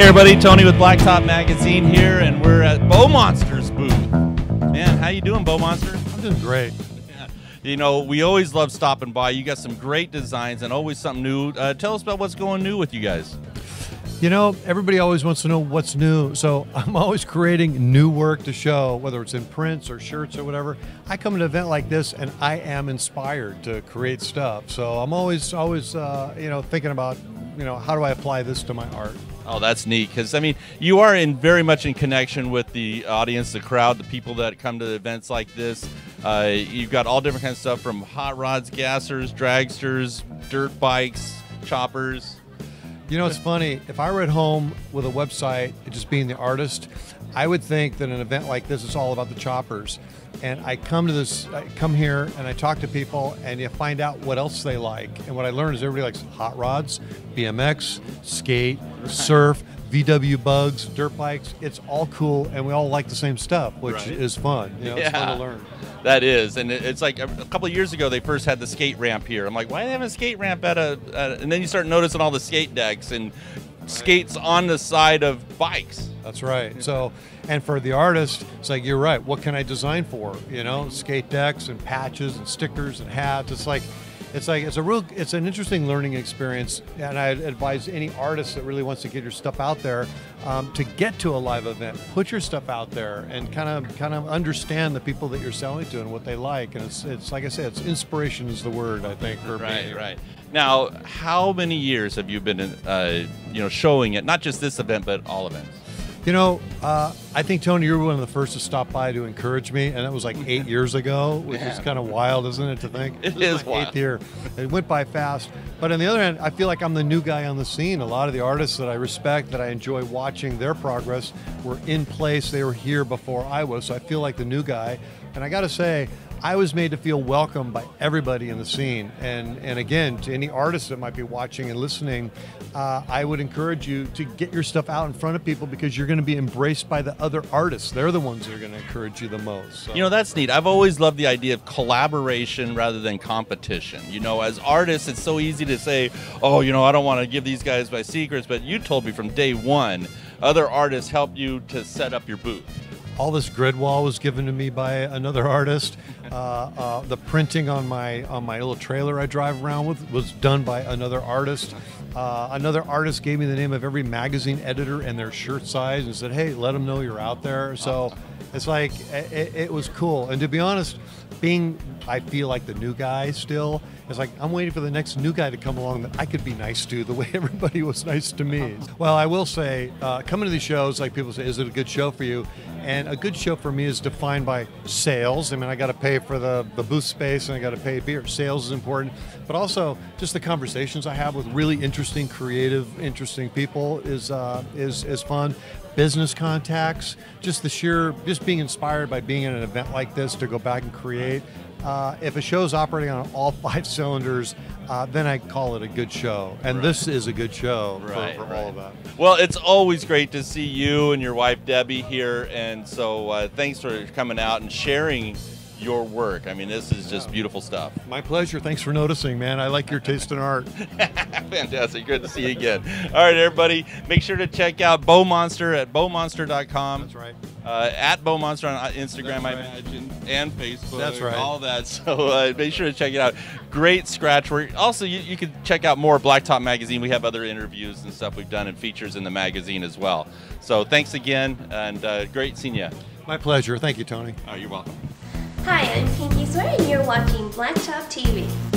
Hey everybody, Tony with Blacktop Magazine here, and we're at BoMonsters booth. Man, how you doing, BoMonster? I'm doing great. You know, we always love stopping by. You got some great designs and always something new. Uh, tell us about what's going new with you guys. You know, everybody always wants to know what's new. So I'm always creating new work to show, whether it's in prints or shirts or whatever. I come to an event like this and I am inspired to create stuff. So I'm always, always, uh, you know, thinking about, you know, how do I apply this to my art? Oh, that's neat because I mean, you are in very much in connection with the audience, the crowd, the people that come to events like this. Uh, you've got all different kinds of stuff from hot rods, gassers, dragsters, dirt bikes, choppers. You know, it's funny. If I were at home with a website, just being the artist, I would think that an event like this is all about the choppers. And I come to this, I come here and I talk to people, and you find out what else they like. And what I learned is everybody likes hot rods, BMX, skate, surf, VW bugs, dirt bikes. It's all cool, and we all like the same stuff, which Right. is fun. You know, It's fun Yeah. to learn. That is, and it's like a a couple of years ago they first had the skate ramp here. I'm like, why do they have a skate ramp at a? At, and then you start noticing all the skate decks and skates on the side of bikes. That's right. So, and for the artist, it's like you're right. What can I design for? You know, skate decks and patches and stickers and hats. It's like, it's like it's a real, it's an interesting learning experience. And I advise any artist that really wants to get your stuff out there um, to get to a live event, put your stuff out there, and kind of, kind of understand the people that you're selling to and what they like. And it's, it's like I said, it's inspiration is the word I think. For Right, being- right. Now, how many years have you been, uh, you know, showing it? Not just this event, but all events. You know, uh, I think Tony, you were one of the first to stop by to encourage me, and that was like eight years ago, which is kind of wild, isn't it? To think It This is wild. eighth year. It went by fast, but on the other hand, I feel like I'm the new guy on the scene. A lot of the artists that I respect, that I enjoy watching their progress, were in place. They were here before I was, so I feel like the new guy. And I got to say, I was made to feel welcome by everybody in the scene. And and again, to any artist that might be watching and listening, uh, I would encourage you to get your stuff out in front of people because you're going to be embraced by the other artists. They're the ones that are going to encourage you the most. So. You know, that's neat. I've always loved the idea of collaboration rather than competition. You know, as artists, it's so easy to say, oh, you know, I don't want to give these guys my secrets, but you told me from day one, other artists help you to set up your booth. All this grid wall was given to me by another artist. Uh, uh, the printing on my on my little trailer I drive around with was done by another artist. Uh, another artist gave me the name of every magazine editor and their shirt size and said, "Hey, let them know you're out there." So it's like it, it was cool. And to be honest, being I feel like the new guy still. It's like I'm waiting for the next new guy to come along that I could be nice to the way everybody was nice to me. Well, I will say, uh, coming to these shows, like people say, is it a good show for you? And a good show for me is defined by sales. I mean, I got to pay for the, the booth space and I got to pay beer. Sales is important, but also just the conversations I have with really interesting, creative, interesting people is uh, is is fun. Business contacts, just the sheer, just being inspired by being at an event like this to go back and create. Uh, if a show's operating on all five cylinders, uh, then I call it a good show. And this is a good show for- for, right. all of that. Well, it's always great to see you and your wife Debbie here, and so uh, thanks for coming out and sharing your work. I mean, this is just beautiful stuff. My pleasure. Thanks for noticing, man. I like your taste in art. Fantastic. Good to see you again. All right, everybody, make sure to check out BoMonster at bomonster.com. That's right. Uh, at BoMonster on Instagram, That's I imagine, and Facebook. That's right. All that. So uh, make sure to check it out. Great scratch work. Also, you, you can check out more Blacktop Magazine. We have other interviews and stuff we've done and features in the magazine as well. So thanks again, and uh, great seeing you. My pleasure. Thank you, Tony. Oh, you're welcome. Hi, I'm Pinky Swear, and you're watching Blacktop TV.